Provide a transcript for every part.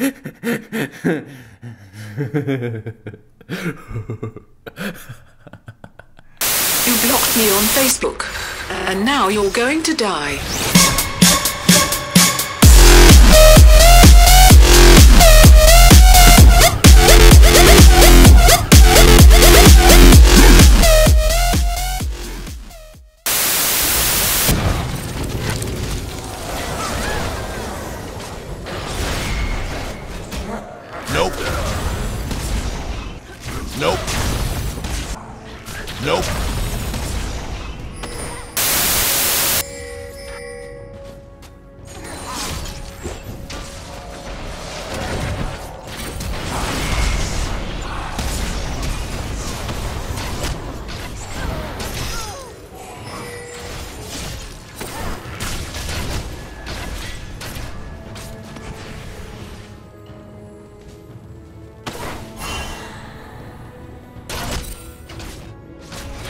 You blocked me on Facebook, and now you're going to die. Nope.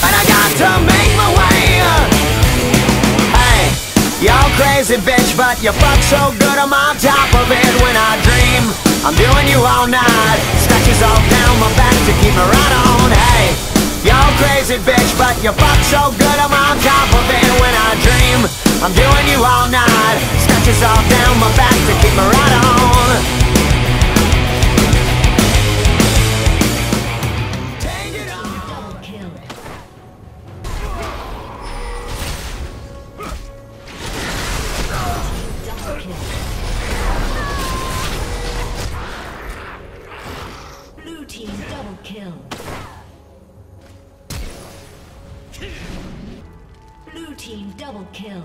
And I got to make my way. Hey, y'all crazy bitch, but you fuck so good I'm on top of it when I dream. I'm doing you all night. Scratches all down my back to keep me right on. Hey, y'all crazy bitch, but you fuck so good I'm on top of it when I dream. I'm doing you all night. Scratches all down. team double kill.